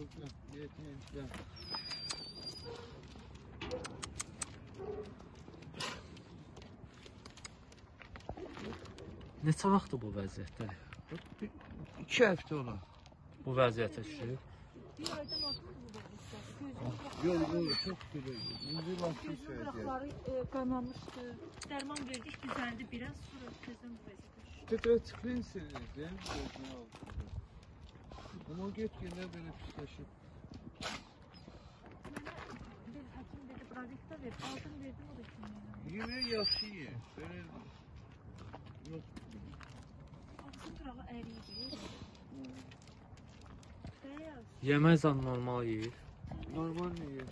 orada. Yetimdə. Neçə vaxtdır bu vəziyyətdə? İki həftə ola. Bu vəziyyətə düşüb? Bir aydan artıq bu vəziyyətdə. Yol, yol çox belə. İndi qıraqları e, qanamışdı. Dərman verdik, düzəldi biraz. Sonra tezdən bu vəziyyətə düşdü. Tetratsiklin silirdi, gözünü Ama geç gene böyle pisleşip. Bir hakim dedi bradikta ver. Aldım verdim o da şimdi. Yine yası ye. Böyle yok. Aksın turağı eriydi. Yemez an normal yiyir. Normal yiyir.